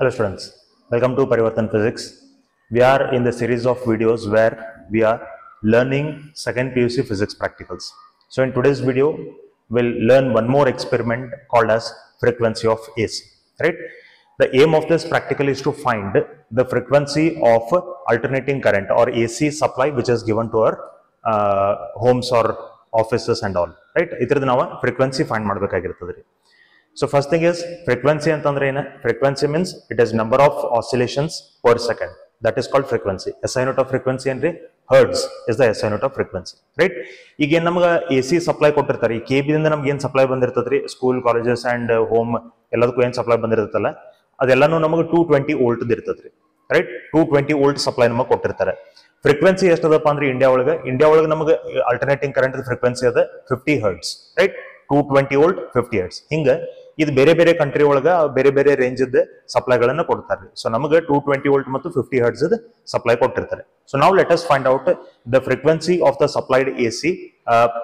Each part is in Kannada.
Hello students, welcome to Parivartan Physics. We are in the series of videos where we are learning second PUC physics practicals. So in today's video, we'll learn one more experiment called as frequency of AC, right? The aim of this practical is to find the frequency of alternating current or AC supply which is given to our uh, homes or offices and all, right? ಇದ್ರದ್ದು ನಾವು frequency find ಮಾಡಬೇಕಾಗಿರ್ತದೆ ರೀ so first thing is frequency ಅಂತಂದ್ರೆ ಏನು frequency means it is number of oscillations per second that is called frequency S I note of frequency ಏನ್ರಿ hertz is the S I note of frequency right ಈಗ ಏನ್ ನಮ್ಗೆ ಎ ಸಿ ಸಪ್ಲೈ ಕೊಟ್ಟಿರ್ತಾರೆ. ಈ ಕೆ ಬಿದಿಂದ ನಮ್ಗೆ ಏನು ಸಪ್ಲೈ ಬಂದಿರ್ತದ್ರಿ? ಸ್ಕೂಲ್ ಕಾಲೇಜಸ್ ಅಂಡ್ ಹೋಮ್ ಎಲ್ಲದಕ್ಕೂ ಏನು ಸಪ್ಲೈ ಬಂದಿರ್ತಲ್ಲ ಅದೆಲ್ಲಾನು ನಮಗೆ ಟೂ ಟ್ವೆಂಟಿ ವೋಲ್ಟ್ ಇರ್ತದ್ರಿ right two twenty volt supply ನಮಗೆ ಕೊಟ್ಟಿರ್ತಾರೆ. ಫ್ರೀಕ್ವೆನ್ಸಿ ಎಷ್ಟದಪ್ಪ ಅಂದ್ರೆ ಇಂಡಿಯಾ ಒಳಗೆ? ಇಂಡಿಯಾ ಒಳಗೆ ನಮಗೆ ಆಲ್ಟರ್ನೇಟಿಂಗ್ ಕರೆಂಟ್ ಫ್ರೀಕ್ವೆನ್ಸಿ ಅದ fifty hertz right two twenty volt fifty hertz ಹಿಂಗ ಇದು ಬೇರೆ ಬೇರೆ ಕಂಟ್ರಿ ಒಳಗ ಬೇರೆ ಬೇರೆ ರೇಂಜ್ ಸಪ್ಲೈಗಳನ್ನ ಕೊಡ್ತಾರೆ ಸೊ ನಮಗೆ ಟೂ ಟ್ವೆಂಟಿ ವೋಲ್ಟ್ ಮತ್ತು ಫಿಫ್ಟಿ ಹರ್ಡ್ಸ್ ಸಪ್ಲೈ ಕೊಟ್ಟಿರ್ತಾರೆ ಸೊ ನಾವು let us find out the frequency of the supplied A C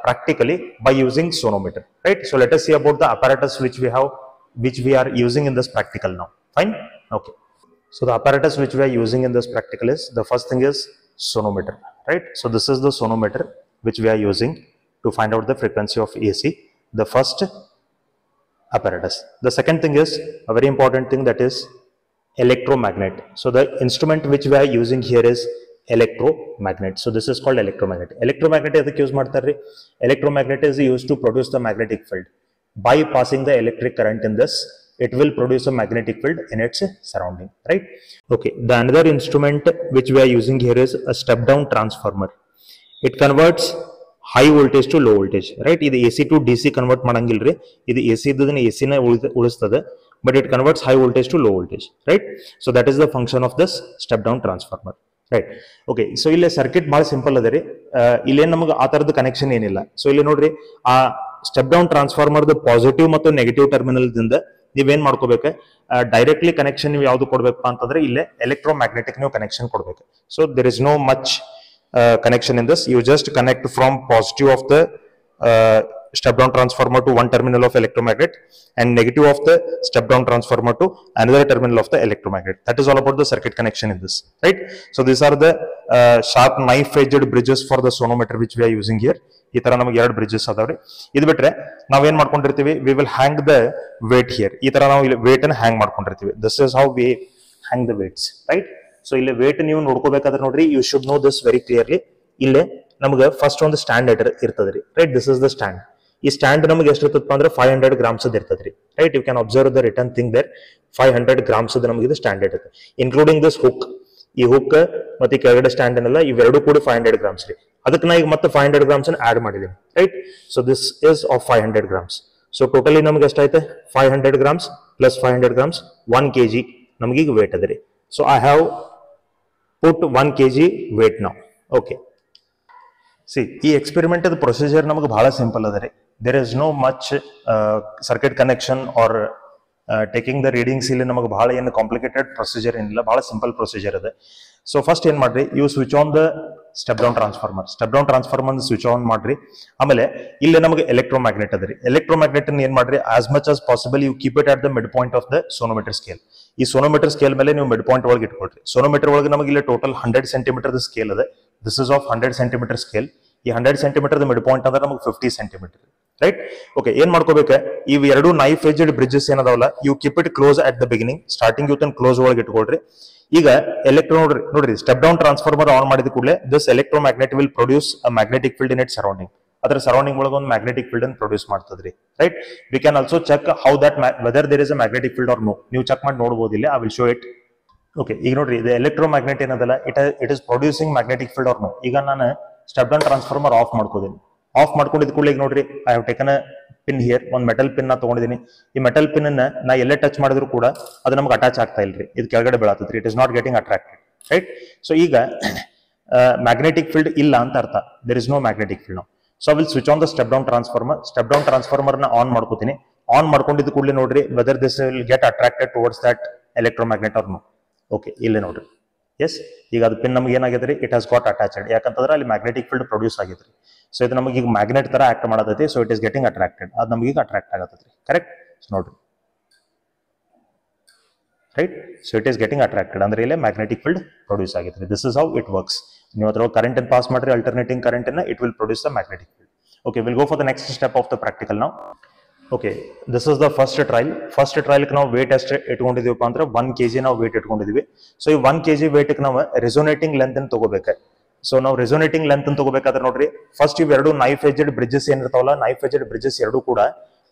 practically by using sonometer right so let us see about the apparatus which we have which we are using in this practical now. Fine? Okay. So the apparatus which we are using in this practical is the first thing is sonometer, right? So this is the sonometer which we are using to find out the frequency of AC. The first apparatus. The second thing is a very important thing that is electromagnet. So the instrument which we are using here is electromagnet. So this is called electromagnet. Electromagnet ಇದಕ್ಕೆ ಯೂಸ್ ಮಾಡ್ತಾರೆ electromagnet is used to produce the magnetic field. By passing the electric current in this, it will produce a magnetic field in its surrounding, right? Okay, the another instrument which we are using here is a step down transformer. It converts high voltage to low voltage right ಇದು A C to D C convert ಮಾಡಂಗಿಲ್ರಿ. ಇದು ಎ ಸಿ ಇದ್ದದನ್ನ ಎ ಸಿನ ಉಳಿಸ್ತದೆ but it converts high voltage to low voltage right so that is the function of this step down transformer right okay so ಇಲ್ಲಿ ಸರ್ಕಿಟ್ ಭಾಳ ಸಿಂಪಲ್ ಅದ ರೀ. ಇಲ್ಲೇನು ನಮಗೆ ಆ ಥರದ ಕನೆಕ್ಷನ್ ಏನಿಲ್ಲ. ಸೊ ಇಲ್ಲಿ ನೋಡ್ರಿ, ಆ ಸ್ಟೆಪ್ ಡೌನ್ ಟ್ರಾನ್ಸ್ಫಾರ್ಮರ್ ಪಾಸಿಟಿವ್ ಮತ್ತು ನೆಗೆಟಿವ್ ಟರ್ಮಿನಲ್ ದಿಂದ ನೀವೇನ್ ಮಾಡ್ಕೋಬೇಕು? ಡೈರೆಕ್ಟ್ಲಿ ಕನೆಕ್ಷನ್ ನೀವು ಯಾವ್ದು ಕೊಡ್ಬೇಕಪ್ಪ ಅಂತಂದ್ರೆ, ಇಲ್ಲೇ ಎಲೆಕ್ಟ್ರೋ ಮ್ಯಾಗ್ನೆಟಿಕ್ ನೀವು ಕನೆಕ್ಷನ್ ಕೊಡ್ಬೇಕು. So there is no much connection in this you just connect from positive of the uh, step down transformer to one terminal of electromagnet and negative of the step down transformer to another terminal of the electromagnet that is all about the circuit connection in this right so these are the uh, sharp knife edged bridges for the sonometer which we are using here ಈ ತರ ನಮಗೆ ಎರಡು ಬ್ರಿಡ್ಜಸ್ ಅದಾವ್ರಿ ಇದು ಬಿಟ್ರೆ ನಾವೇನ್ ಮಾಡ್ಕೊಂಡಿರ್ತೀವಿ we will hang the weight here ಈ ತರ ನಾವು ಇಲ್ಲಿ ವೇಟ್ ಅನ್ನ ಹ್ಯಾಂಗ್ ಮಾಡ್ಕೊಂಡಿರ್ತೀವಿ this is how we hang the weights right So ಇಲ್ಲಿ ವೇಟ್ ನೀವು ನೋಡ್ಕೋಬೇಕಾದ್ರೆ ನೋಡ್ರಿ you should know this very clearly ಇಲ್ಲೇ ನಮ್ಗೆ ಫಸ್ಟ್ ಒಂದು ಸ್ಟ್ಯಾಂಡ್ ಇರ್ತದ್ರಿ. Right this is the stand ಈ ಸ್ಟ್ಯಾಂಡ್ ನಮ್ಗೆ ಎಷ್ಟು ಇರ್ತದಪ್ಪ ಅಂದ್ರೆ ಫೈವ್ ಹಂಡ್ರೆಡ್ ಗ್ರಾಮ್ಸ್ ಇರ್ತದ್ರಿ. Right you can observe the return thing there five hundred grams ನಮ್ಗೆ ಇದು ಸ್ಟ್ಯಾಂಡ್ ಇರುತ್ತೆ. ಇನ್ಕ್ಲೂಡಿಂಗ್ ದಿಸ್ ಹುಕ್ ಈ ಹುಕ್ ಮತ್ತೆ ಈ ಕೆಳಗಡೆ ಸ್ಟ್ಯಾಂಡ್ ಏನಲ್ಲ ಇವೆರಡು ಕೂಡ ಫೈವ್ ಹಂಡ್ರೆಡ್ ಗ್ರಾಮ್ಸ್ ರೀ. ಅದಕ್ಕೆ ನಾ ಈಗ ಮತ್ತೆ ಫೈವ್ ಹಂಡ್ರೆಡ್ ಗ್ರಾಮ್ಸ್ ಆಡ್ ಮಾಡಿದ್ದೀನಿ right so this is of five hundred grams so totally ನಮ್ಗೆ ಎಷ್ಟಾಯ್ತು? Five hundred grams plus five hundred grams one K G ನಮ್ಗೆ ಈಗ ವೇಟ್ ಅದ ರೀ. So I have put 1 kg weight now. Okay. See, ಈ ಎಕ್ಸ್ಪೆರಿಮೆಂಟ್ ಪ್ರೊಸೀಜರ್ ನಮಗೆ ಬಹಳ ಸಿಂಪಲ್ ಅದ ರೀ. There is no much circuit connection are taking the readings ಇಲ್ಲಿ ನಮಗೆ ಬಹಳ ಏನು ಕಾಂಪ್ಲಿಕೇಟೆಡ್ ಪ್ರೊಸೀಜರ್ ಏನಿಲ್ಲ ಬಹಳ ಸಿಂಪಲ್ ಪ್ರೊಸೀಜರ್ ಇದೆ ಸೊ ಫಸ್ಟ್ ಏನ್ ಮಾಡ್ರಿ ಇವು switch on the step down transformer step down transformer switch on ಮಾಡ್ರಿ. ಆಮೇಲೆ, ಇಲ್ಲಿ ನಮಗೆ ಎಲೆಕ್ಟ್ರೋಮ್ಯಾಗ್ನೆಟ್ ಅದ ರೀ. ಎಲೆಕ್ಟ್ರೋಮ್ಯಾಗ್ನೆಟ್ ಏನ್ ಮಾಡ್ರಿ as much as possible you keep it at the mid point of the sonometer scale ಈ ಸೋನೋಮೀಟರ್ ಸ್ಕೇಲ್ ಮೇಲೆ ನೀವು ಮಿಡ್ ಪಾಯಿಂಟ್ ಒಳಗೆ ಇಟ್ಕೊಳ್ರಿ. ಸೋನೋಮೀಟರ್ ಒಳಗೆ ನಮಗೆ ಇಲ್ಲಿ ಟೋಟಲ್ ಹಂಡ್ರೆಡ್ ಸೆಂಟಿಮೀಟರ್ ಸ್ಕೇಲ್ ಇದೆ. This is of hundred centimeter scale ಈ ಹಂಡ್ರೆಡ್ ಸೆಂಟಿಮೀಟರ್ ಮಿಡ್ ಪಾಯಿಂಟ್ ಅಂದ್ರೆ ನಮಗೆ ಫಿಫ್ಟಿ ಸೆಂಟಿಮೀಟರ್ ರೈಟ್ ಓಕೆ ಏನ್ ಮಾಡ್ಕೋಬೇಕು? ಇವ್ ಎರಡು knife edged bridges ಏನದಾವಲ್ಲ you keep it close at the beginning starting youth close ಒಳಗೆ ಇಟ್ಕೊಳ್ರಿ. ಈಗ ಎಲೆಕ್ಟ್ರೋ ನೋಡ್ರಿ ನೋಡ್ರಿ ಸ್ಟೆಪ್ ಡೌನ್ ಟ್ರಾನ್ಸ್ಫಾರ್ಮರ್ ಆನ್ ಮಾಡಿದ ಕೂಡಲೇ this electromagnet will produce a magnetic field in it surrounding ಅದರ ಸರೌಂಡಿಂಗ್ ಒಳಗೆ ಒಂದು ಮ್ಯಾಗ್ನೆಟಿಕ್ ಫೀಲ್ಡ್ ಅನ್ನು produce ಮಾಡ್ತದ್ರಿ right we can also check how that whether there is a magnetic field or no ನೀವು ಚೆಕ್ ಮಾಡಿ ನೋಡಬಹುದು ಇಲ್ಲಿ I will show it okay ಈಗ ನೋಡ್ರಿ, ಇದು ಎಲೆಕ್ಟ್ರೋ ಮ್ಯಾಗ್ನೆಟ್ ಏನದಲ್ಲ it it is producing magnetic field or no ಈಗ ನಾನು step down transformer off ಮಾಡ್ಕೋದೀನಿ of ಮಾಡ್ಕೊಂಡಿದ್ ಕೂಡಲೇ ಈಗ ನೋಡ್ರಿ I have taken pin here ಒಂದು ಮೆಟಲ್ ಪಿನ್ನ ತಗೊಂಡಿದ್ದೀನಿ ಈ ಮೆಟಲ್ ಪಿನ್ ಅನ್ನ ನಾ ಎಲ್ಲೇ ಟಚ್ ಮಾಡಿದ್ರು ಕೂಡ ಅದು ನಮ್ಗೆ ಅಟ್ಯಾಚ್ ಆಗ್ತಾ ಇಲ್ರಿ. ಇದು ಕೆಳಗಡೆ ಬೆಳಾತದ್ರಿ it is not getting attracted right so ಈಗ ಮ್ಯಾಗ್ನೆಟಿಕ್ ಫೀಲ್ಡ್ ಇಲ್ಲ ಅಂತ ಅರ್ಥ. There is no magnetic field so will switch on the step down transformer step down ಟ್ರಾನ್ಸ್ಫಾರ್ಮರ್ನ ಆನ್ ಮಾಡ್ಕೋತೀನಿ. ಆನ್ ಮಾಡ್ಕೊಂಡಿದ್ದ ಕೂಡಲೇ ನೋಡ್ರಿ whether this will get attracted towards that electromagnet or no okay ಇಲ್ಲೇ ನೋಡ್ರಿ. ಎಸ್ ಈಗ ಅದು ಪಿನ್ ನಮ್ಗೆ ಏನಾಗಿದೆ ಇಟ್ ಹಸ್ ಗಾಟ್ ಅಟ್ಯಾಚ್ಡ್ ಯಾಕಂತಂದ್ರೆ ಅಲ್ಲಿ ಮ್ಯಾಗ್ನೆಟಿಕ್ ಫೀಲ್ಡ್ ಪ್ರೊಡ್ಯೂಸ್ ಆಗಿದ್ರಿ ಸೊ ಇದು ನಮಗೆ ಈಗ ಮ್ಯಾಗ್ನೆಟ್ ತರ ಆಕ್ಟ್ ಮಾಡತೈತಿ. So it is getting attracted ಅದು ನಮಗೆ ಈಗ ಅಟ್ರಾಕ್ಟ್ ಆಗತ್ತೈತಿ ಕರೆಕ್ಟ್ ನೋಡ್ರಿ. Right so it is getting attracted ಅಂದ್ರೆ ಇಲ್ಲೇ magnetic field produce ಆಗಿದ್ರಿ this is how it works ನೀವು ಅದ್ರೊಳಗೆ ಕರೆಂಟ್ ಅನ್ನು ಪಾಸ್ ಮಾಡ್ರಿ ಅಲ್ಟರ್ನೇಟಿಂಗ್ ಕರೆಂಟ್ ಅನ್ನ it will produce the magnetic field okay will go for the next step of the practical ನಾವು okay this is the first trial first ಟ್ರಯಲ್ಗೆ ನಾವು ವೇಟ್ ಎಷ್ಟು ಇಟ್ಕೊಂಡಿದೀವಪ್ಪ ಅಂದ್ರೆ ಒನ್ ಕೆ ಜಿ ನಾವು ವೇಟ್ ಇಟ್ಕೊಂಡಿದೀವಿ. ಸೊ ಈ ಒನ್ ಕೆ ಜಿ ವೇಟ್ಗೆ ನಾವು ರೆಸೋನೇಟಿಂಗ್ ಲೆಂತ್ ಅನ್ನು ತಗೋಬೇಕು. ಸೊ ನಾವು ರೆಸೋನೇಟಿಂಗ್ ಲೆಂತ್ ತಗೋಬೇಕಾದ್ರೆ ನೋಡ್ರಿ ಫಸ್ಟ್ ಇವೆರಡು ನೈಫ್ ಎಜೆಡ್ ಬ್ರಿಡ್ಜಸ್ ಏನಿರ್ತಾವಲ್ಲ ನೈಫ್ ಎಜೆಡ್ ಬ್ರಿಡ್ಜಸ್ ಎರಡು ಕೂಡ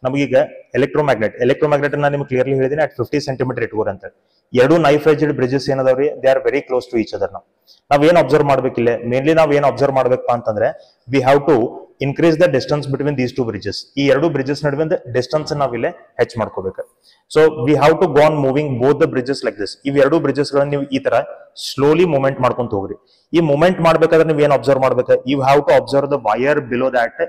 ನಮಗೀಗ ಎಲೆಕ್ಟ್ರೋಮ್ಯಾಗ್ನೆಟ್ ಎಲೆಕ್ಟ್ರೋಮ್ಯಾಗ್ನೆಟ್ ನಾನು ನಿಮ್ಗೆ ಕ್ಲಿಯರ್ಲಿ ಹೇಳಿದೀನಿ ಅಟ್ ಫಿಫ್ಟಿ ಸೆಂಟಿಮೀಟರ್ ಇಟ್ಕೋರ್ ಅಂತ ಎರಡು knife edged bridges ಏನದಾವ್ರಿ? They are very close to each other ನಾವು ನಾವ್ ಏನ್ ಅಬ್ಸರ್ವ್ ಮಾಡ್ಬೇಕಿಲ್ಲ ಮೇನ್ಲಿ ನಾವ್ ಏನ್ ಅಬ್ಸರ್ವ್ ಮಾಡ್ಬೇಕಪ್ಪ ಅಂತಂದ್ರೆ we have to increase the distance between these two bridges ಈ ಎರಡು ಬ್ರಿಡ್ಜಸ್ ನಡುವೆ ಡಿಸ್ಟೆನ್ಸ್ ನಾವಿಲ್ಲೇ ಹೆಚ್ಚ್ ಮಾಡ್ಕೋಬೇಕು. So we have to go on moving both the bridges like this ಇವ್ ಎರಡು ಬ್ರಿಡ್ಜಸ್ ಗಳನ್ನ ನೀವು ಈ ತರ ಸ್ಲೋಲಿ ಮೂವ್ಮೆಂಟ್ ಮಾಡ್ಕೊಂತ ಹೋಗ್ರಿ. ಈ ಮೂವ್ಮೆಂಟ್ ಮಾಡ್ಬೇಕಾದ್ರೆ ನೀವು ಏನ್ ಅಬ್ಸರ್ವ್ ಮಾಡ್ಬೇಕು? You have to observe the wire below that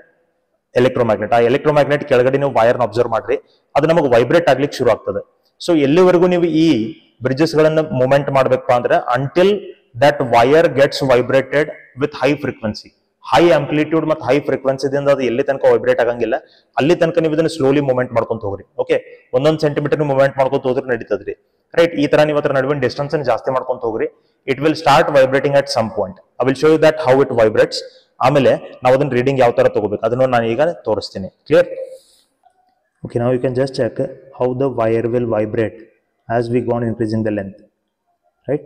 electromagnet ಆ ಎಲೆಕ್ಟ್ರೋಮ್ಯಾಗ್ನೆಟ್ ಕೆಳಗಡೆ ನೀವು ವೈರ್ನ ಅಬ್ಸರ್ವ್ ಮಾಡ್ರಿ, ಅದು ನಮಗೆ ವೈಬ್ರೇಟ್ ಆಗ್ಲಿಕ್ಕೆ ಶುರು ಆಗ್ತದೆ. ಸೊ ಎಲ್ಲಿವರೆಗೂ ನೀವು ಈ ಬ್ರಿಡ್ಜಸ್ ಗಳನ್ನ ಮೂವ್ಮೆಂಟ್ ಮಾಡ್ಬೇಕು ಅಂದ್ರೆ until that wire gets vibrated with high frequency high amplitude ಮತ್ತು ಹೈ ಫ್ರೀಕ್ವೆನ್ಸಿದಿಂದ ಅದು ಎಲ್ಲಿ ತನಕ ವೈಬ್ರೇಟ್ ಆಗಂಗಿಲ್ಲ. ಅಲ್ಲಿ ತನಕ ನೀವು ಇದನ್ನ ಸ್ಲೋಲಿ ಮೂವ್ಮೆಂಟ್ ಮಾಡ್ಕೊಂತ ಹೋಗ್ರಿ. ಓಕೆ ಒಂದೊಂದು ಸೆಂಟಿಮೀಟರ್ ಮೂವ್ಮೆಂಟ್ ಮಾಡ್ಕೊಂತ ಹೋದ್ರೆ ನಡೀತದ್ರಿ. ರೈಟ್ ಈ ತರ ನೀವು ಅದ್ರ ನಡುವಿನ ಡಿಸ್ಟೆನ್ಸ್ ಜಾಸ್ತಿ ಮಾಡ್ಕೊಂತ ಹೋಗ್ರಿ. It will start vibrating at some point I will show you that how it vibrates ಆಮೇಲೆ ನಾವು ಅದನ್ನ ರೀಡಿಂಗ್ ಯಾವ ತರ ತಗೋಬೇಕು ಅದನ್ನು ನಾನು ಈಗ ತೋರಿಸ್ತೀನಿ clear Okay, now you can just check how the wire will vibrate as we go on increasing the length, right?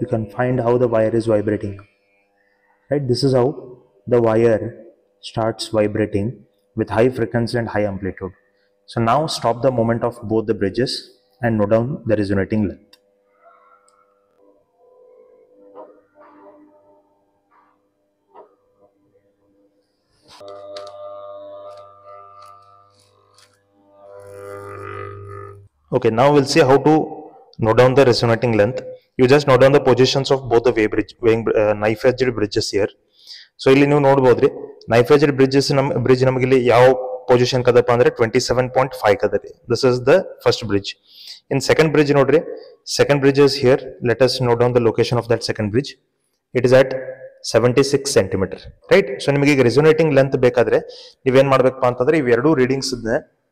You can find how the wire is vibrating, right? This is how the wire starts vibrating with high frequency and high amplitude. So now stop the movement of both the bridges and note down the resonating length. Okay, now we'll see how to note down the resonating length. You just note down the positions of both the way bridge, weighing, uh, knife edged bridges here. So ಇಲ್ಲಿ ನೀವು ನೋಡ್ಬೋದ್ರಿ ನೈಫ್ ಎಜೆಡ್ ಬ್ರಿಡ್ಜಸ್ ನಮ್ ಬ್ರಿಡ್ಜ್ ನಮಗೆ ಇಲ್ಲಿ ಯಾವ ಪೊಸಿಷನ್ ಕದಪ್ಪ ಅಂದ್ರೆ twenty seven point five Kadri. This is the first bridge in second bridge ನೋಡ್ರಿ. Second bridge is here let us note down the location of that second bridge it is at seventy six centimeter right so ನಿಮಗೆ ಈಗ ರೆಸೊನೇಟಿಂಗ್ ಲೆಂತ್ ಬೇಕಾದ್ರೆ ನೀವೇನ್ ಮಾಡ್ಬೇಕಪ್ಪ ಅಂತಂದ್ರೆ ಇವೆರಡು ರೀಡಿಂಗ್ಸ್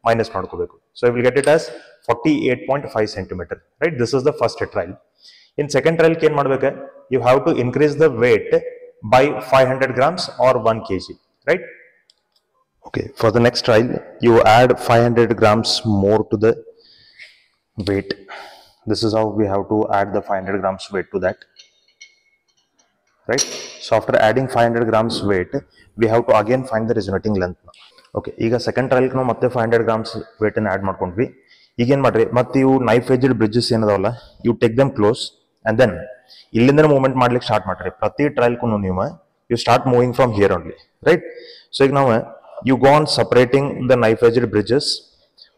ಮೈನಸ್ ಮಾಡ್ಕೋಬೇಕು. So will get it as forty eight point five centimeter right this is the first trial in second trial ಏನ್ ಮಾಡ್ಬೇಕು? You have to increase the weight by 500 grams or 1 kg, right? Okay, for the next trial, you add 500 grams more to the weight. This is how we have to add the 500 grams weight to that, right? So after adding 500 grams weight, we have to again find the resonating length. Okay ಈಗ ಸೆಕೆಂಡ್ ಟ್ರಯಲ್ಗೆ ನಾವು ಮತ್ತೆ ಫೈವ್ ಹಂಡ್ರೆಡ್ ಗ್ರಾಮ್ಸ್ ವೇಟನ್ನು ಆ್ಯಡ್ ಮಾಡ್ಕೊಂಡ್ವಿ ಈಗೇನು ಮಾಡ್ರಿ ಮತ್ತೆ ಇವು knife edged bridges ಏನದಾವಲ್ಲ you take them close and then ಇಲ್ಲಿಂದ ಮೂವ್ಮೆಂಟ್ ಮಾಡ್ಲಿಕ್ಕೆ ಸ್ಟಾರ್ಟ್ ಮಾಡ್ರಿ ಪ್ರತಿ ಟ್ರಯಲ್ಗೂ ನೀವು you start moving from here only right so ಈಗ ನಾವು you go on separating the knife edged bridges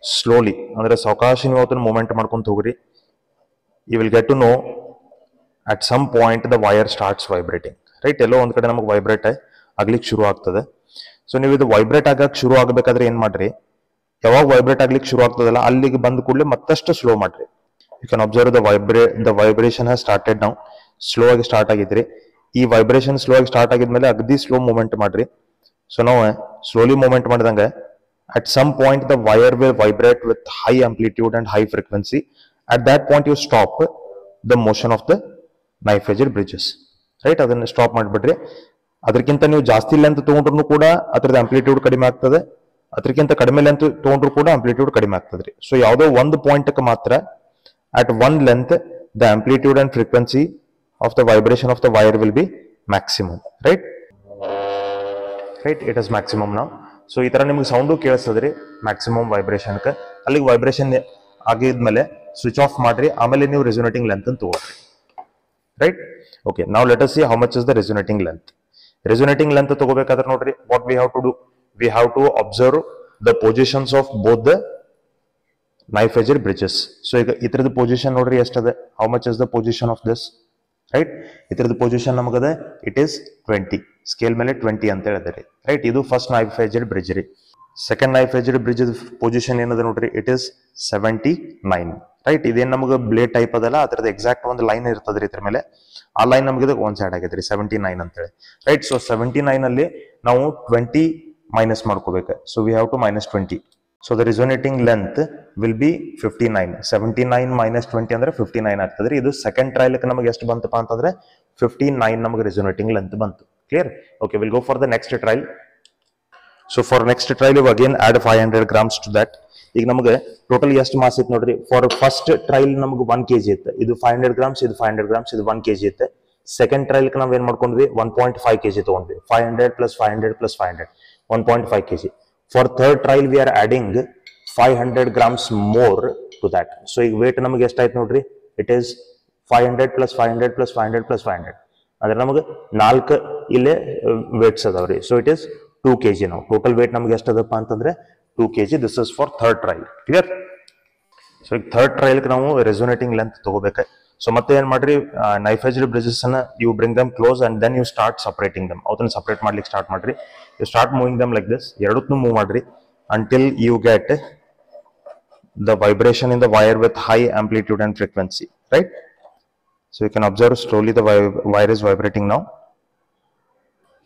slowly ಅಂದ್ರೆ ಸಾವಕಾಶ ನೀವು ಅದನ್ನ ಮೂಮೆಂಟ್ ಮಾಡ್ಕೊಂತ ಹೋಗ್ರಿ. You will get to know at some point the wire starts vibrating right ಎಲ್ಲೋ ಒಂದ್ ಕಡೆ ನಮಗೆ ವೈಬ್ರೇಟ್ ಆಗ್ಲಿಕ್ಕೆ ಶುರು ಆಗ್ತದೆ. ಸೊ ನೀವು ಇದು ವೈಬ್ರೇಟ್ ಆಗಕ್ಕೆ ಶುರು ಆಗಬೇಕಾದ್ರೆ ಏನ್ ಮಾಡ್ರಿ? ಯಾವಾಗ ವೈಬ್ರೇಟ್ ಆಗ್ಲಿಕ್ಕೆ ಶುರು ಆಗ್ತದಲ್ಲ, ಅಲ್ಲಿಗೆ ಬಂದ ಕೂಡಲೇ ಮತ್ತಷ್ಟು ಸ್ಲೋ ಮಾಡ್ರಿ. You can observe the ವೈಬ್ರೇ the vibration has started ನಾವು ಸ್ಲೋ ಆಗಿ ಸ್ಟಾರ್ಟ್ ಆಗಿದ್ರಿ. ಈ ವೈಬ್ರೇಷನ್ ಸ್ಲೋ ಆಗಿ ಸ್ಟಾರ್ಟ್ ಆಗಿದ್ಮೇಲೆ ಅಗದಿ ಸ್ಲೋ ಮೂವ್ಮೆಂಟ್ ಮಾಡ್ರಿ. ಸೊ ನಾವು slowly movement ಮಾಡಿದಂಗೆ at some point the wire will vibrate with high amplitude and high frequency at that point you stop the motion of the knife edged bridges right ಅದನ್ನ ಸ್ಟಾಪ್ ಮಾಡಿಬಿಡ್ರಿ. ಅದಕ್ಕಿಂತ ನೀವು ಜಾಸ್ತಿ ಲೆಂತ್ ತೊಗೊಂಡ್ರು ಕೂಡ ಅದ್ರದ್ದು ಆಂಪ್ಲಿಟ್ಯೂಡ್ ಕಡಿಮೆ ಆಗ್ತದೆ. ಅದಕ್ಕಿಂತ ಕಡಿಮೆ ಲೆಂತ್ ತೊಗೊಂಡ್ರು ಕೂಡ ಆಂಪ್ಲಿಟ್ಯೂಡ್ ಕಡಿಮೆ ಆಗ್ತದ್ರಿ. ಸೊ ಯಾವುದೋ ಒಂದು ಪಾಯಿಂಟ್ಗೆ ಮಾತ್ರ at one length the amplitude and frequency of the vibration of the wire will be maximum right? Right it is maximum ನಾವು ಸೊ ಈ ಥರ ನಿಮ್ಗೆ ಸೌಂಡು ಕೇಳಿಸ್ತದ್ರಿ ಮ್ಯಾಕ್ಸಿಮಮ್ ವೈಬ್ರೇಷನ್ಗೆ ಅಲ್ಲಿಗೆ ವೈಬ್ರೇಷನ್ ಆಗಿದ್ಮೇಲೆ ಸ್ವಿಚ್ ಆಫ್ ಮಾಡ್ರಿ, ಆಮೇಲೆ ನೀವು ರೆಸ್ಯುನೇಟಿಂಗ್ ಲೆಂತ್ ಅಂತ ತಗೋರಿ ರೈಟ್ ಓಕೆ ನಾವು let us see how much is the resonating length resonating length ತಗೋಬೇಕಾದ್ರೆ ನೋಡ್ರಿ what we have to do we have to observe the positions of both the knife ಎಜರ್ bridges so ಈಗ ಇದ್ರದ್ದು ಪೊಸಿಷನ್ ನೋಡ್ರಿ ಎಷ್ಟದ? How much is the position of this right ಇದರದ್ದು ಪೊಸಿಷನ್ ನಮಗದ ಇಟ್ ಈಸ್ ಟ್ವೆಂಟಿ ಸ್ಕೇಲ್ ಮೇಲೆ ಟ್ವೆಂಟಿ ಅಂತ ಹೇಳಿದ್ರಿ ರೈಟ್ ಇದು ಫಸ್ಟ್ ನೈಫ್ ಎಜರ್ ಬ್ರಿಡ್ಜ್ ರೀ. ಸೆಕೆಂಡ್ ನೈಫ್ ಎಜರ್ ಬ್ರಿಡ್ಜ್ ಪೊಸಿಷನ್ ಏನದ ನೋಡ್ರಿ? It is seventy nine right ಇದೇನು ನಮಗೆ ಬ್ಲೇಡ್ ಟೈಪ್ ಅದಲ್ಲ, ಅದರದ್ದು ಎಕ್ಸಾಕ್ಟ್ ಒಂದು ಲೈನ್ ಇರ್ತದ್ರಿ ಇದ್ರ ಮೇಲೆ. ಆ ಲೈನ್ ನಮಗೆ ಒಂದ್ ಸೈಡ್ ಆಗೈತ್ರಿ ಸೆವೆಂಟಿ ನೈನ್ ಅಂತೇಳಿ ರೈಟ್ ಸೊ ಸೆವೆಂಟಿ ನೈನ್ ಅಲ್ಲಿ ನಾವು ಟ್ವೆಂಟಿ ಮೈನಸ್ ಮಾಡ್ಕೋಬೇಕು. So we have to minus twenty so the resonating length will be fifty nine seventy nine minus twenty ಅಂದ್ರೆ ಫಿಫ್ಟಿ ನೈನ್ ಆಗ್ತದೆ ಇದು ಸೆಕೆಂಡ್ ಟ್ರಯಲ್ಗೆ ನಮಗೆ ಎಷ್ಟು ಬಂತಪ್ಪ ಅಂತಂದ್ರೆ ಫಿಫ್ಟಿ ನೈನ್ ನಮಗೆ ರಿಸೋನೇಟಿಂಗ್ ಲೆಂತ್ ಬಂತು. Clear okay will go for the next trial so for next trial we again add five hundred grams to that ಈಗ ನಮಗೆ ಟೋಟಲ್ ಎಷ್ಟು ಮಾಸ್ ಇತ್ತು ನೋಡ್ರಿ? ಫಾರ್ ಫಸ್ಟ್ ಟ್ರಯಲ್ ನಮಗೆ ಒನ್ ಕೆ ಜಿ ಇತ್ತು ಇದು ಫೈವ್ ಹಂಡ್ರೆಡ್ ಗ್ರಾಮ್ಸ್ ಇದು ಫೈವ್ ಹಂಡ್ರೆಡ್ ಗ್ರಾಮ್ಸ್ ಇದು ಒನ್ ಕೆ ಜಿ ಇತ್ತು ಸೆಕೆಂಡ್ ಟ್ರಯಲ್ ನಾವು ಏನ್ ಮಾಡ್ಕೊಂಡ್ವಿ? One point five K G ತಗೊಂಡ್ವಿ. Five hundred plus five hundred plus five hundred one point five K G for third trial we are adding five hundred grams more to that so ಈಗ ವೇಟ್ ನಮಗೆ ಎಷ್ಟಾಯ್ತು ನೋಡ್ರಿ? It is five hundred plus five hundred plus five hundred plus five hundred ಅಂದ್ರೆ ನಮಗೆ ನಾಲ್ಕು ಇಲ್ಲೇ ವೇಟ್ಸ್ ಅದಾವ್ರಿ. So it is two K G ನಾವು ಟೋಟಲ್ ವೇಟ್ ನಮ್ಗೆ ಎಷ್ಟು ಅದಪ್ಪ ಅಂತಂದ್ರೆ two K G this is for third trial clear so ಈಗ ಥರ್ಡ್ ಟ್ರಯಲ್ಗೆ ನಾವು ರೆಸೊನೇಟಿಂಗ್ ಲೆಂತ್ ತಗೋಬೇಕು? ಸೊ ಮತ್ತೆ ಏನ್ ಮಾಡ್ರಿ ನೈಫೈಜ್ಡ್ ಬ್ರಿಜಸ್ ಅನ್ನ you bring them close and then you start separating them ಅವತ್ತನ್ನ separate ಮಾಡ್ಲಿಕ್ಕೆ ಸ್ಟಾರ್ಟ್ ಮಾಡ್ರಿ you start moving them like this ಎರಡಕ್ಕೂ ಮೂವ್ ಮಾಡ್ರಿ until you get the vibration in the wire with high amplitude and frequency, right? So you can observe slowly the wi- wire is vibrating now.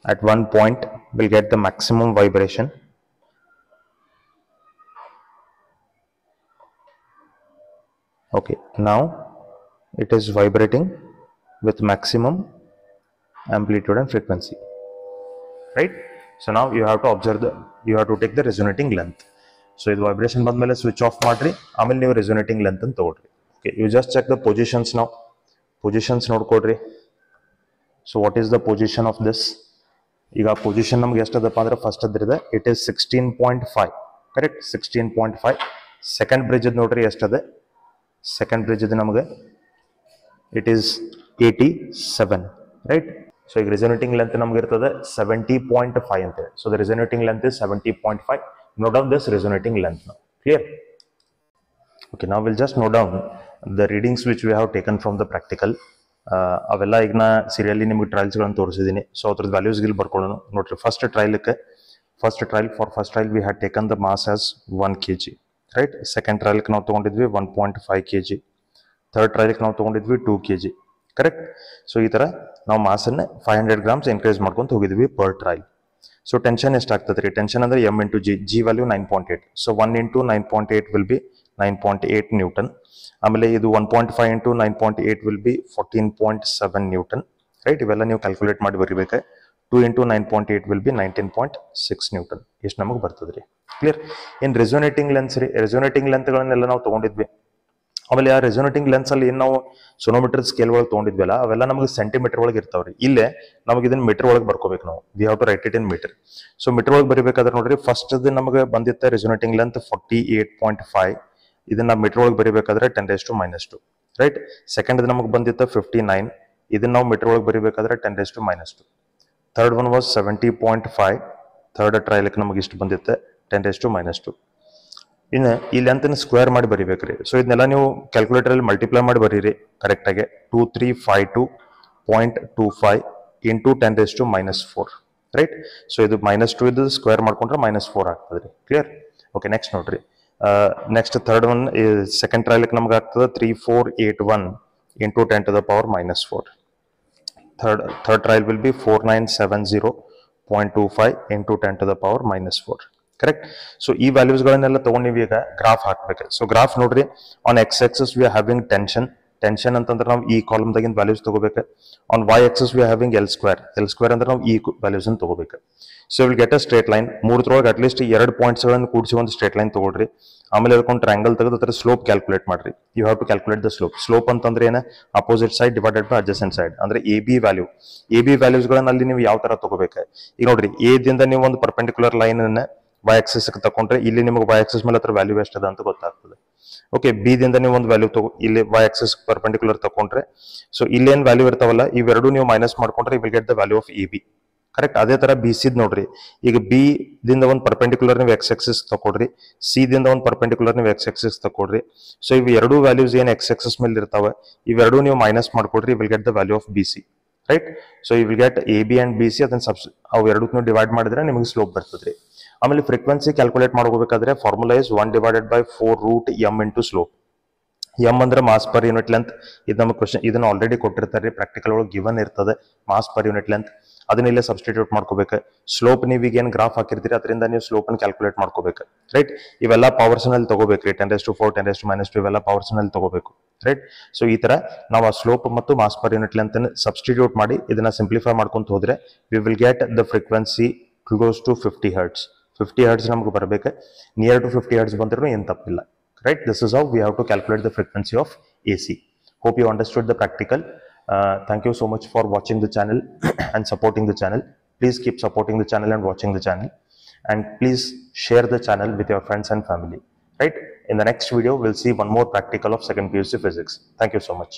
At one point, we'll get the maximum vibration. Okay, now it is vibrating with maximum amplitude and frequency, right? So now you have to observe the, you have to take the resonating length. So ಇದು ವೈಬ್ರೇಷನ್ ಬಂದ್ಮೇಲೆ ಸ್ವಿಚ್ ಆಫ್ ಮಾಡ್ರಿ ಆಮೇಲೆ ನೀವು ರೆಸೊನೇಟಿಂಗ್ ಲೆಂತ್ ಅಂತ ತಗೊಳ್ರಿ okay you just check the positions ನಾವು ಪೊಸಿಷನ್ಸ್ ನೋಡ್ಕೊಡ್ರಿ so what is the position of this ಈಗ ಪೊಸಿಷನ್ ನಮ್ಗೆ ಎಷ್ಟದಪ್ಪ ಅಂದ್ರೆ first ಅದ್ರಿದೆ it is sixteen point five correct sixteen point five second bridge ನೋಡ್ರಿ ಎಷ್ಟದೆ ಸೆಕೆಂಡ್ ಬ್ರಿಡ್ಜ್ ಇದೆ ನಮಗೆ it is eighty seven right so ಈಗ ರಿಸೊನೇಟಿಂಗ್ ಲೆಂತ್ ನಮ್ಗೆ ಇರ್ತದೆ ಸೆವೆಂಟಿ ಪಾಯಿಂಟ್ ಫೈವ್ ಅಂತ so the resonating length is seventy point five note resonating length now. Clear? Okay now we'll just note down the readings which we have taken from the practical. Uh, ಅವೆಲ್ಲ ಈಗ ನಾ ಸೀರಿಯಲಿ ನಿಮಗೆ ಟ್ರಯಲ್ಸ್ಗಳನ್ನು ತೋರಿಸಿದ್ದೀನಿ ಸೊ ಅದ್ರದ್ದು ವ್ಯಾಲ್ಯೂಸ್ ಇಲ್ಲಿ ಬರ್ಕೊಳ್ಳೋಣ. ನೋಡ್ರಿ first ಟ್ರಯಲ್ಕ್ಕೆ first trial for first trial we had taken the mass as one K G right second ಟ್ರಯಲ್ಗೆ ನಾವು ತೊಗೊಂಡಿದ್ವಿ one point five K G third ಟ್ರಯಲ್ಗೆ ನಾವು ತೊಗೊಂಡಿದ್ವಿ two K G correct so ಈ ಥರ ನಾವು ಮಾಸನ್ನು ಫೈವ್ ಹಂಡ್ರೆಡ್ ಗ್ರಾಮ್ಸ್ ಎನ್ಕರೇಜ್ ಮಾಡ್ಕೊಂಡು ಹೋಗಿದ್ವಿ ಪರ್ ಟ್ರಯಲ್ ಸೊ ಟೆನ್ಷನ್ ಎಷ್ಟಾಗ್ತದೆ ರೀ ಟೆನ್ಷನ್ ಅಂದರೆ M into G G value nine point eight so one into nine point eight will be nine point eight newton ಆಮೇಲೆ ಇದು one point five into nine point eight will be fourteen point seven newton right ಇವೆಲ್ಲ ನೀವು ಕ್ಯಾಲ್ಕುಲೇಟ್ ಮಾಡಿ ಬರೀಬೇಕು? Two into nine point eight will be nineteen point six newton ಎಷ್ಟು ನಮಗೆ ಬರ್ತದೆ ರೀ ಕ್ಲಿಯರ್ ಇನ್ ರೆಸೊನೇಟಿಂಗ್ ಲೆನ್ಸ್ ರೀ ರೆಸೊನೇಟಿಂಗ್ ಲೆಂತ್ಗಳನ್ನೆಲ್ಲ ನಾವು ತೊಗೊಂಡಿದ್ವಿ. ಆಮೇಲೆ ಆ ರೆಸೊನೇಟಿಂಗ್ ಲೆನ್ಸ್ ಅಲ್ಲಿ ಏನ್ ನಾವು ಸೊನೋಮೀಟರ್ ಸ್ಕೇಲ್ ಒಳಗೆ ತೊಗೊಂಡಿದ್ವಲ್ಲ, ಅವೆಲ್ಲ ನಮಗೆ ಸೆಂಟಿಮೀಟರ್ ಒಳಗೆ ಇರ್ತಾವ್ರಿ ಇಲ್ಲೇ ನಮಗೆ ಇದನ್ನ ಮೀಟರ್ ಒಳಗೆ ಬರ್ಕೋಬೇಕು ನಾವು. We have to write it in meter so meter ಒಳಗೆ ಬರಿಬೇಕಾದ್ರೆ ನೋಡ್ರಿ ಫಸ್ಟ್ ನಮಗೆ ಬಂದಿತ್ತ resonating length forty eight point five ಇದನ್ನ ಮೀಟರ್ ಒಳಗೆ ಬರಿಬೇಕಾದ್ರೆ ten raise to minus two right second ನಮಗೆ ಬಂದಿತ್ತ ಫಿಫ್ಟಿ ನೈನ್ ಇದನ್ನ ನಾವು ಮೀಟರ್ ಒಳಗೆ ಬರಿಬೇಕಾದ್ರೆ ten raise to minus two third one was seventy point five third ಟ್ರಯಲ್ಗೆ ನಮಗೆ ಇಷ್ಟು ಬಂದಿತ್ತೆ ten raise to minus two ಇನ್ನು ಈ ಲೆಂತ್ನ ಸ್ಕ್ವೇರ್ ಮಾಡಿ ಬರಿಬೇಕ್ರಿ. ಸೊ ಇದನ್ನೆಲ್ಲ ನೀವು ಕ್ಯಾಲ್ಕುಲೇಟರ್ ಅಲ್ಲಿ ಮಲ್ಟಿಪ್ಲೈ ಮಾಡಿ ಬರೀರಿ. ಕರೆಕ್ಟಾಗಿ two three five two point two five into ten raise to minus four right so ಇದು ಮೈನಸ್ ಟು ಇದು ಸ್ಕ್ವೇರ್ ಮಾಡ್ಕೊಂಡ್ರೆ ಮೈನಸ್ ಫೋರ್ ಆಗ್ತದೆ ರೀ ಕ್ಲಿಯರ್ ಓಕೆ ನೆಕ್ಸ್ಟ್ ನೋಡ್ರಿ ನೆಕ್ಸ್ಟ್ ಥರ್ಡ್ ಒನ್ ಸೆಕೆಂಡ್ ಟ್ರಾಯ್ಲಿಕ್ ನಮ್ಗೆ ಆಗ್ತದೆ three four eight one into ten to the power minus four third third trial will be four nine seven zero point two five into ten to the power minus four correct so ಈ ವ್ಯಾಲ್ಯೂಸ್ಗಳನ್ನೆಲ್ಲ ತಗೊಂಡು ನೀವು ಈಗ ಗ್ರಾಫ್ ಹಾಕ್ಬೇಕು. ಸೊ ಗ್ರಾಫ್ ನೋಡ್ರಿ on X axis we are having tension tension ಅಂತಂದ್ರೆ ನಾವು ಈ ಕಾಲಮ್ದಾಗಿನ ವ್ಯಾಲ್ಯೂಸ್ ತಗೋಬೇಕು. On Y axis we having L square L square ಅಂದ್ರೆ ನಾವು ಈ ವ್ಯಾಲ್ಯೂಸ್ ಅನ್ನು ತಗೋಬೇಕು. So will get a straight line ಮೂರದ್ರೊಳಗೆ at least ಎರಡು ಪಾಯಿಂಟ್ಸ್ಗಳನ್ನು ಕೂಡಿಸಿ ಒಂದು ಸ್ಟ್ರೇಟ್ ಲೈನ್ ತಗೊಳ್ರಿ. ಆಮೇಲೆ ಅದಕ್ಕೊಂದು ಟ್ರ್ಯಾಂಗಲ್ ತೆಗೆದು ಅದರ ಸ್ಲೋಪ್ ಕ್ಯಾಲ್ಕುಲೇಟ್ ಮಾಡ್ರಿ. You have to calculate the slope slope ಅಂತಂದ್ರೆ ಏನು? Opposite side divided by adjacent side ಅಂದ್ರೆ A B value A B ವ್ಯಾಲ್ಯೂಸ್ಗಳನ್ನ ಅಲ್ಲಿ ನೀವು ಯಾವ ತರ ತಗೋಬೇಕು? ಈಗ ನೋಡ್ರಿ ಎ ದಿಂದ ನೀವು ಒಂದು ಪರ್ಪೆಂಡಿಕ್ಯುಲರ್ ಲೈನ್ ಅನ್ನ ವೈ ಆಕ್ಸಿಸ್ ತಕೊಂಡ್ರೆ ಇಲ್ಲಿ ನಿಮಗೆ ವೈ ಆಕ್ಸಿಸ್ ಮೇಲೆ ಹತ್ರ ವ್ಯಾಲ್ಯೂ ಎಷ್ಟದ ಅಂತ ಗೊತ್ತಾಗ್ತದೆ. ಓಕೆ ಬಿ ದಿಂದ ನೀವು ಒಂದು ವ್ಯಾಲ್ಯೂ ತಗೋ ಇಲ್ಲಿ ವೈ ಆಕ್ಸಿಸ್ ಪರ್ಪೆಂಡಿಕ್ಯುಲರ್ ತಕೊಂಡ್ರೆ ಸೊ ಏನು ವ್ಯಾಲ್ಯೂ ಇರ್ತಾವಲ್ಲ, ಇವೆರಡು ನೀವು ಮೈನಸ್ ಮಾಡ್ಕೊಂಡ್ರೆ will get the value of A B correct ಅದೇ ತರ ಬಿ ಸಿದ್ ನೋಡ್ರಿ. ಈಗ ಬಿ ದಿಂದ ಒಂದು ಪರ್ಪೆಂಡಿಕ್ಯುಲರ್ ನೀವು ಎಕ್ಸ್ ಎಕ್ಸಸ್ ತಕೊಡ್ರಿ ಸಿ ದಿಂದ ಒಂದು ಪರ್ಪೆಂಡಿಕ್ಯುಲರ್ ನೀವು ಎಕ್ಸ್ ಎಕ್ಸಸ್ ತಕೊಡ್ರಿ. ಸೊ ಇವು ಎರಡು ವ್ಯಾಲ್ಯೂಸ್ ಏನು ಎಕ್ಸ್ ಎಕ್ಸಸ್ ಮೇಲೆ ಇರ್ತಾವೆ, ಇವೆರಡು ನೀವು minus ಮಾಡ್ಕೊಡ್ರಿ will get the value of B C right so you will get A B and B C ಅದನ್ನ ಸಬ್ಸ್ ಅವು ಎರಡು ಡಿವೈಡ್ ಮಾಡಿದ್ರೆ ನಿಮಗೆ ಸ್ಲೋಪ್ ಬರ್ತದ್ರಿ. ಆಮೇಲೆ frequency calculate ಮಾಡ್ಕೋಬೇಕಾದ್ರೆ formula is one divided by four root M into slope M ಅಂದ್ರೆ ಮಾಸ್ ಪರ್ ಯೂನಿಟ್ ಲೆಂತ್ ಇದು ನಮಗೆ ಕ್ವಶನ್ ಇದನ್ನ ಆಲ್ರೆಡಿ ಕೊಟ್ಟಿರ್ತಾರೆ. ಪ್ರಾಕ್ಟಿಕಲ್ ಒಳಗೆ ಗಿವನ್ ಇರ್ತದೆ. ಮಾಸ್ ಪರ್ ಯೂನಿಟ್ ಲೆಂತ್ ಅದನ್ನ ಇಲ್ಲೇ ಸಬ್ಸ್ಟಿಟ್ಯೂಟ್ ಮಾಡ್ಕೋಬೇಕು. ಸ್ಲೋಪ್ ನೀವು ಈಗ ಏನು ಗ್ರಾಫ್ ಹಾಕಿರ್ತೀರಿ, ಅದರಿಂದ ನೀವು ಸ್ಲೋಪ್ ಅನ್ನು ಕ್ಯಾಲ್ಕುಲೇಟ್ ಮಾಡ್ಕೋಬೇಕು. ರೈಟ್ ಇವೆಲ್ಲ ಪವರ್ಸ್ನಲ್ಲಿ ತಗೋಬೇಕು. ರೀ ten to four ten to minus two ಇವೆಲ್ಲ ಪವರ್ಸ್ನಲ್ಲಿ ತಗೋಬೇಕು. ರೈಟ್ ಸೊ ಈ ತರ ನಾವು ಆ ಸ್ಲೋಪ್ ಮತ್ತು mass per unit length substitute ಮಾಡಿ ಇದನ್ನ ಸಿಂಪ್ಲಿಫೈ ಮಾಡ್ಕೊಂತ ಹೋದ್ರೆ we will get the frequency close to fifty hertz fifty hertz ನಮ್ಗೆ ಬರಬೇಕು ನಿಯರ್ ಟು ಫಿಫ್ಟಿ ಹರ್ಟ್ಸ್ ಬಂದ್ರೂ ಏನು ತಪ್ಪಿಲ್ಲ right this is how we have to calculate the frequency of A C hope you understood the practical uh, thank you so much for watching the channel and supporting the channel please keep supporting the channel and watching the channel and please share the channel with your friends and family right in the next video we'll see one more practical of second PUC physics thank you so much